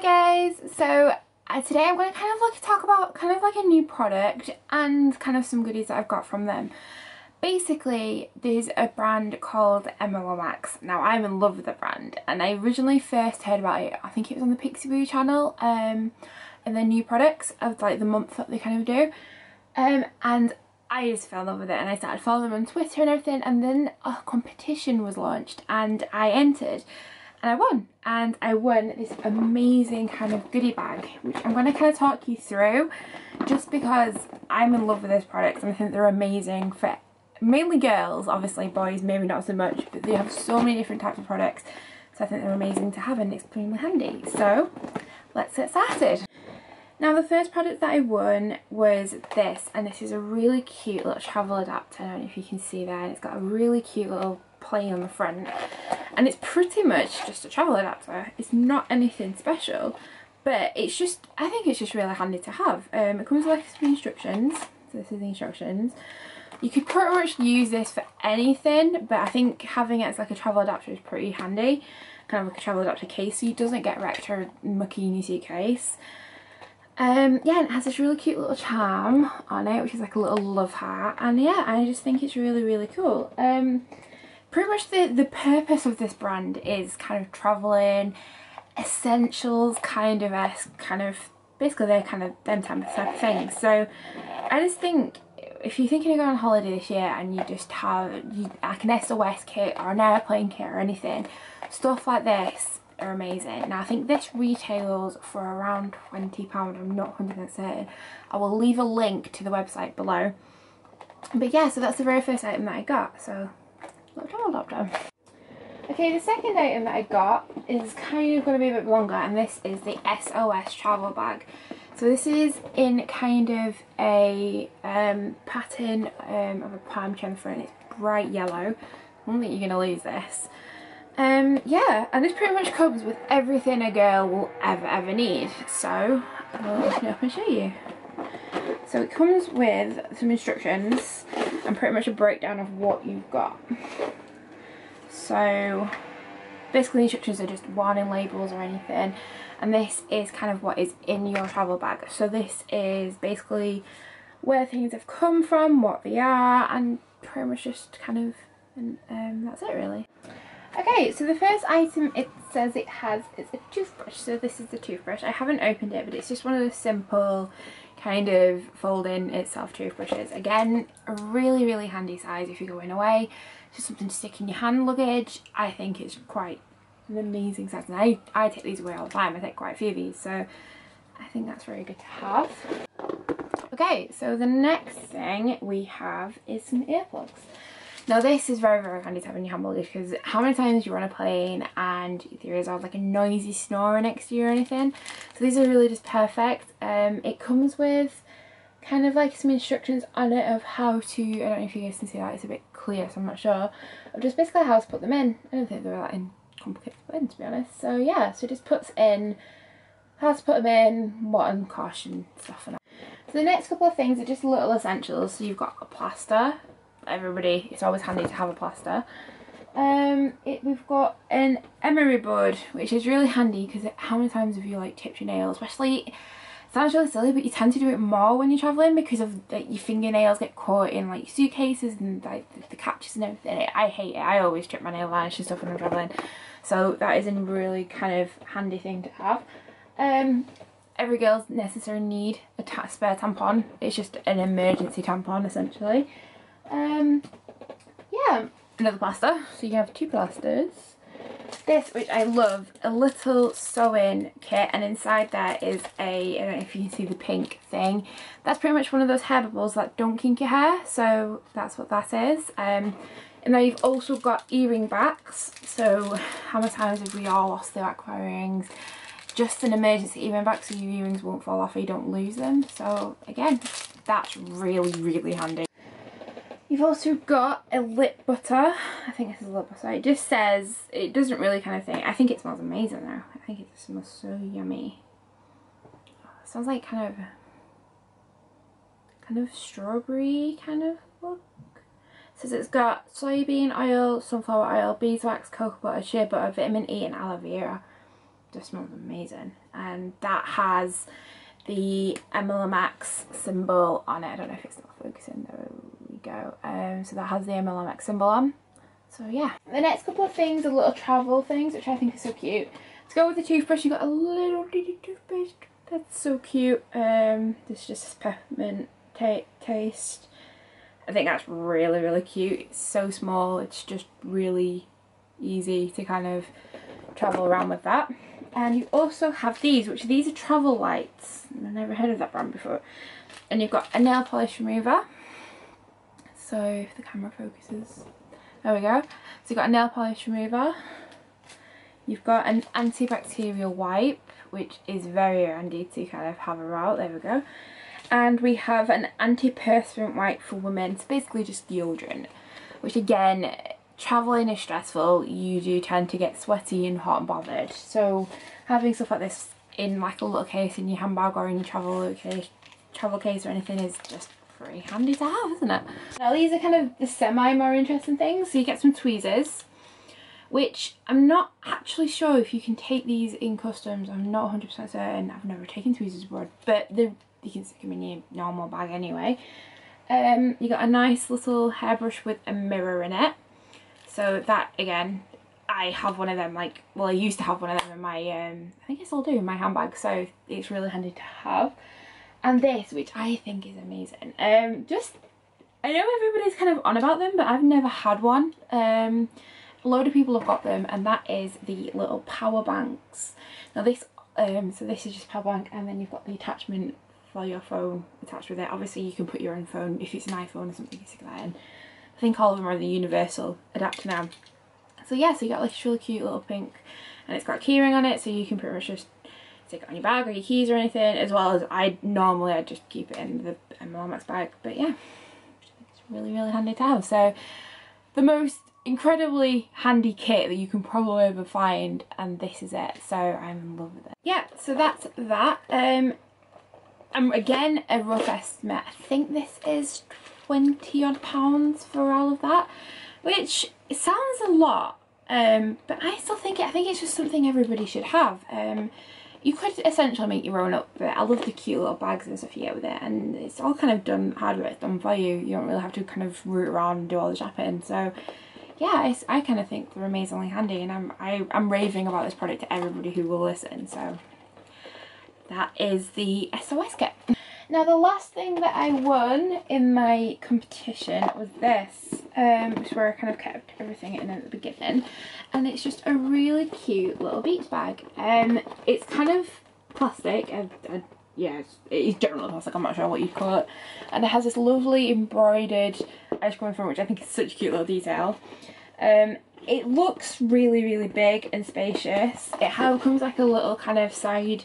Hi guys, so uh, today I'm going to kind of like talk about kind of like a new product and kind of some goodies that I've got from them. Basically, there's a brand called Emma Lomax. Now I'm in love with the brand and I originally first heard about it, I think it was on the Pixiwoo channel um, and their new products of like the month that they kind of do. Um, and I just fell in love with it and I started following them on Twitter and everything and then a competition was launched and I entered and I won. And I won this amazing kind of goodie bag which I'm going to kind of talk you through just because I'm in love with this product and I think they're amazing for mainly girls obviously boys maybe not so much but they have so many different types of products. So I think they're amazing to have and extremely handy. So let's get started. Now the first product that I won was this and this is a really cute little travel adapter, I don't know if you can see there, it's got a really cute little plane on the front and it's pretty much just a travel adapter, it's not anything special but it's just, I think it's just really handy to have. Um, it comes with like some instructions, so this is the instructions. You could pretty much use this for anything but I think having it as like a travel adapter is pretty handy, kind of like a travel adapter case so it doesn't get wrecked or mucky in your suitcase. Um, yeah, it has this really cute little charm on it, which is like a little love heart. And yeah, I just think it's really, really cool. Um, pretty much the, the purpose of this brand is kind of travelling, essentials kind of esque, kind of, basically they're kind of them type of things. So I just think if you're thinking of going on holiday this year and you just have you, like an SOS kit or an airplane kit or anything, stuff like this are amazing. Now I think this retails for around £20, I'm not 100% certain. I will leave a link to the website below. But yeah, so that's the very first item that I got, so Okay, the second item that I got is kind of going to be a bit longer and this is the SOS travel bag. So this is in kind of a um, pattern um, of a palm the front. It's bright yellow. I don't think you're going to lose this. Um, yeah, and this pretty much comes with everything a girl will ever, ever need. So, I'll open it up and show you. So it comes with some instructions and pretty much a breakdown of what you've got. So, basically instructions are just warning labels or anything. And this is kind of what is in your travel bag. So this is basically where things have come from, what they are, and pretty much just kind of, and um, that's it really. Okay, so the first item it says it has is a toothbrush. So this is the toothbrush. I haven't opened it, but it's just one of those simple kind of folding itself toothbrushes. Again, a really, really handy size if you're going away. Just something to stick in your hand luggage. I think it's quite an amazing size. And I, I take these away all the time. I take quite a few of these. So I think that's very good to have. Okay, so the next thing we have is some earplugs. Now this is very very handy to have in your hand luggage because how many times you're on a plane and there is like a noisy snorer next to you or anything. So these are really just perfect. Um, it comes with kind of like some instructions on it of how to, I don't know if you guys can see that, it's a bit clear so I'm not sure, of just basically how to put them in. I don't think they're that in complicated to in to be honest. So yeah, so it just puts in how to put them in, what and caution stuff and So the next couple of things are just little essentials. So you've got a plaster, everybody, it's always handy to have a plaster. Um, it, we've got an emery board, which is really handy because how many times have you like tipped your nails, especially sounds really silly but you tend to do it more when you're travelling because of like, your fingernails get caught in like suitcases and like the, the catches and everything. I hate it. I always trip my nail varnish and stuff when I'm travelling. So that is a really kind of handy thing to have. Um every girl's necessary need a spare tampon. It's just an emergency tampon essentially um, yeah, another plaster. So you have two plasters. This, which I love, a little sewing kit and inside there is a, I don't know if you can see the pink thing. That's pretty much one of those hair bubbles that don't kink your hair, so that's what that is. Um, and then you've also got earring backs. So how many times have we all lost their aqua earrings? Just an emergency earring back so your earrings won't fall off or you don't lose them. So again, that's really, really handy. You've also got a lip butter. I think this is a lip butter. It just says, it doesn't really kind of thing. I think it smells amazing though. I think it smells so yummy. It sounds like kind of, kind of strawberry kind of look. It says it's got soybean oil, sunflower oil, beeswax, cocoa butter, shea butter, vitamin E and aloe vera. just smells amazing and that has the Emma Lomax symbol on it. I don't know if it's not focusing, there we go. Um, so that has the Emma Lomax symbol on. So yeah. The next couple of things are little travel things which I think are so cute. To go with the toothbrush you've got a little toothbrush. That's so cute. Um, this is just peppermint taste. I think that's really really cute. It's so small, it's just really easy to kind of travel around with that. And you also have these, which these are travel lights. I've never heard of that brand before. And you've got a nail polish remover. So if the camera focuses, there we go. So you've got a nail polish remover. You've got an antibacterial wipe, which is very handy to kind of have around. There we go. And we have an antiperspirant wipe for women. It's basically just deodorant, which again, traveling is stressful. You do tend to get sweaty and hot and bothered. So having stuff like this in like a little case in your handbag or in your travel case, travel case or anything is just pretty handy to have, isn't it? Now these are kind of the semi more interesting things. So you get some tweezers which I'm not actually sure if you can take these in customs. I'm not 100% certain. I've never taken tweezers abroad, but you can stick them in your normal bag anyway. Um, you got a nice little hairbrush with a mirror in it. So that, again, I have one of them, like, well, I used to have one of them in my, um, I think I still do, in my handbag, so it's really handy to have. And this, which I think is amazing. Um, just, I know everybody's kind of on about them, but I've never had one. Um, a load of people have got them and that is the little power banks now this um so this is just power bank and then you've got the attachment for your phone attached with it obviously you can put your own phone if it's an iphone or something you that in i think all of them are the universal adapter now so yeah so you got like this really cute little pink and it's got a keyring on it so you can pretty much just stick it on your bag or your keys or anything as well as I normally I just keep it in the Emma Lomax bag but yeah it's really really handy to have so the most incredibly handy kit that you can probably ever find and this is it so I'm in love with it. Yeah so that's that. Um, um again a rough estimate I think this is 20 odd pounds for all of that which sounds a lot um, but I still think it, I think it's just something everybody should have. Um, you could essentially make your own up but I love the cute little bags and stuff you get with it and it's all kind of done hardware it's done for you you don't really have to kind of root around and do all the shopping so yeah, I, I kind of think they're amazingly handy and I'm, I, am i am raving about this product to everybody who will listen. So that is the SOS kit. Now the last thing that I won in my competition was this, um, which is where I kind of kept everything in at the beginning. And it's just a really cute little beach bag. Um, it's kind of plastic, I, I yeah, it's, generally plastic, I'm not sure what you'd call it. And it has this lovely embroidered ice cream front, which I think is such a cute little detail. Um, it looks really, really big and spacious. It comes like a little kind of side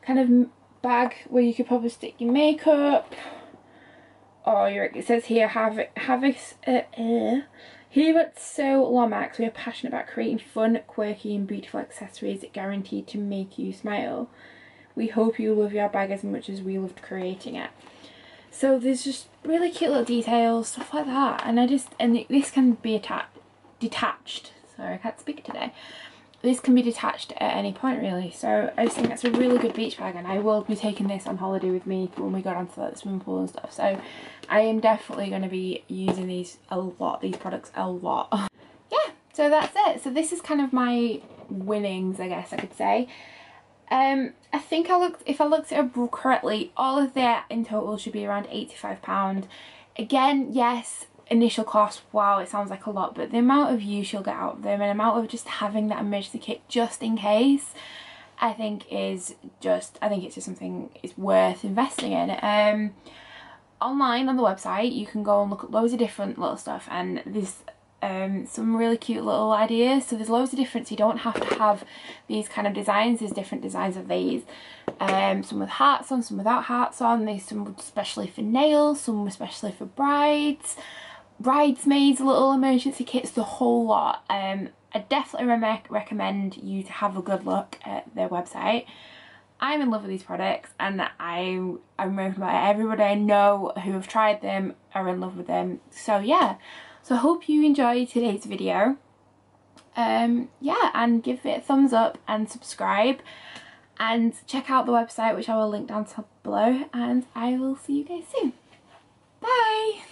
kind of bag where you could probably stick your makeup. Or your, it says here, have, have a, uh, uh, here at So Lomax, we are passionate about creating fun, quirky and beautiful accessories guaranteed to make you smile. We hope you love your bag as much as we loved creating it. So there's just really cute little details, stuff like that. And I just, and this can be attached, detached. Sorry, I can't speak today. This can be detached at any point really. So I just think that's a really good beach bag and I will be taking this on holiday with me when we go down to like, the swimming pool and stuff. So I am definitely going to be using these a lot, these products a lot. yeah, so that's it. So this is kind of my winnings, I guess I could say. Um, I think I looked, if I looked at it correctly, all of that in total should be around £85. Again, yes, initial cost, wow, it sounds like a lot, but the amount of use you'll get out of them and the amount of just having that emergency kit just in case, I think is just, I think it's just something it's worth investing in. Um, online on the website, you can go and look at loads of different little stuff and there's um, some really cute little ideas. So there's loads of different, you don't have to have these kind of designs, there's different designs of these. Um, some with hearts on, some without hearts on, there's some especially for nails, some especially for brides, bridesmaids, little emergency kits, the whole lot. Um, I definitely re recommend you to have a good look at their website. I'm in love with these products and I, I'm raving about. Everybody I know who have tried them are in love with them. So yeah, so I hope you enjoyed today's video. um, yeah, and give it a thumbs up and subscribe and check out the website which I will link down below and I will see you guys soon. Bye!